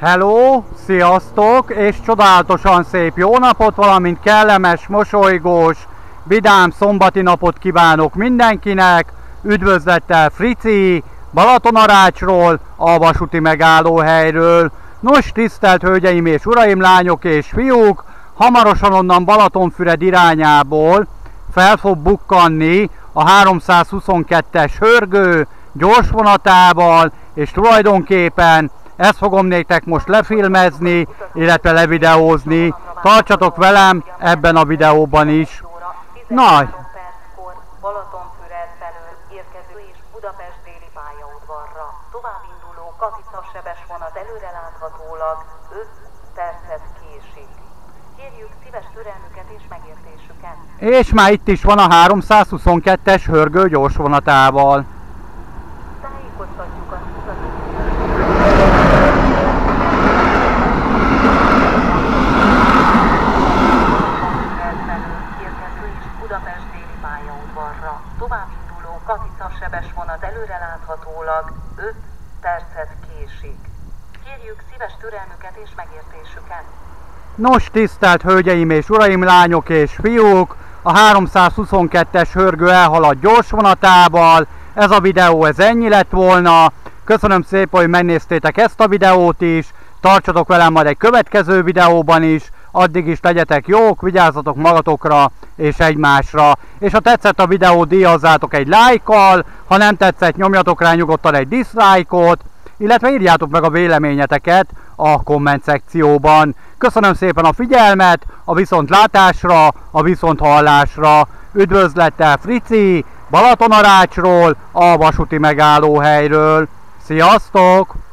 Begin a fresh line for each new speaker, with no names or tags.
Hello, sziasztok, és csodálatosan szép jó napot, valamint kellemes, mosolygós, vidám szombati napot kívánok mindenkinek. Üdvözlettel Frici, Balatonarácsról, a vasúti megállóhelyről. Nos, tisztelt hölgyeim és uraim, lányok és fiúk, hamarosan onnan Balatonfüred irányából fel fog bukkanni a 322-es hörgő gyorsvonatával, és tulajdonképpen ezt fogom néktek most lefilmezni, illetve levideózni. Tartsatok velem ebben a videóban is. Nagy!
Balatonfüred felől érkező és Budapest déli pályaudvarra továbbinduló katicasebes vonat előreláthatólag 5 percet késik. Kérjük szíves türelmüket és megértésüket.
És már itt is van a 322-es hörgő gyorsvonatával.
Tájékoztatjuk az utazokat. érkező és Budapest déli pályaudvarra továbbinduló Katica-sebes vonat előreláthatólag 5 percet késik. Kérjük szíves türelmüket és megértésüket.
Nos, tisztelt hölgyeim és uraim, lányok és fiúk, a 322-es hörgő elhalad gyorsvonatával. Ez a videó, ez ennyi lett volna. Köszönöm szépen, hogy megnéztétek ezt a videót is. Tartsatok velem majd egy következő videóban is. Addig is legyetek jók, vigyázzatok magatokra és egymásra. És ha tetszett a videó, díjazzátok egy lájkkal, ha nem tetszett, nyomjatok rá nyugodtan egy dislike-ot, illetve írjátok meg a véleményeteket a komment szekcióban. Köszönöm szépen a figyelmet, a viszontlátásra, a viszonthallásra. Üdvözlettel Frici, Balatonarácsról, a vasúti megállóhelyről. Sziasztok!